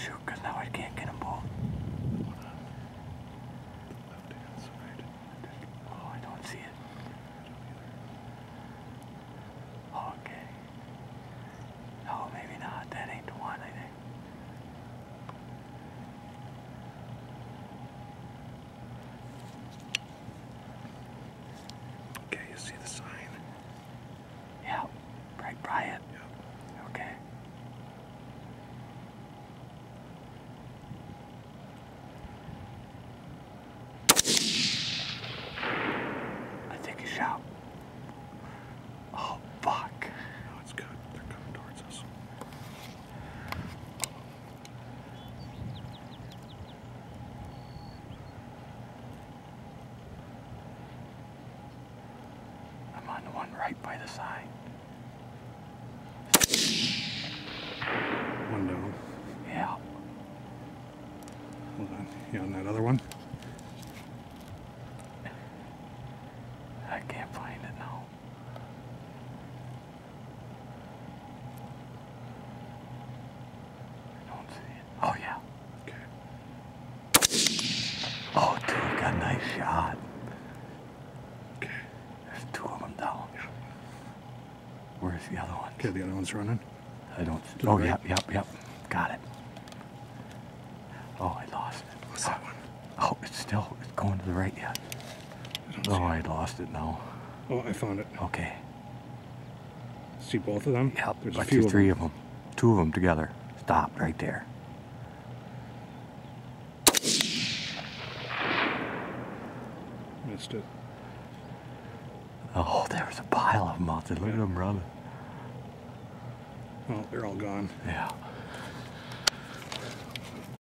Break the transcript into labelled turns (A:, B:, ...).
A: shoot, because now I can't get
B: side.
A: Oh, I don't see it. Okay. Oh, maybe not. That ain't the one, I think.
B: Okay, you see the sign?
A: Yeah, right by it.
B: Yeah.
A: Okay. I think he's shot. Oh, fuck.
B: No, it's good. They're coming towards us.
A: I'm on the one right by the sign.
B: One down.
A: Yeah.
B: Hold on. You on that other one?
A: I can't find it now. I don't see it. Oh, yeah.
B: Okay.
A: Oh, dude, got a nice shot. Two of them down. Where's the other one?
B: Okay, the other one's running.
A: I don't. Oh,
B: right.
A: yep, yep, yep. Got it. Oh, I lost it.
B: What's that one?
A: Oh, it's still it's going to the right yet.
B: I
A: Oh, I lost it now.
B: Oh, I found it.
A: Okay.
B: See both of them?
A: Yep.
B: There's a few
A: see
B: of
A: three
B: them.
A: of them. Two of them together. Stopped right there.
B: Missed it.
A: Oh, there was a pile of them out there. Look at them running.
B: Oh, they're all gone.
A: Yeah.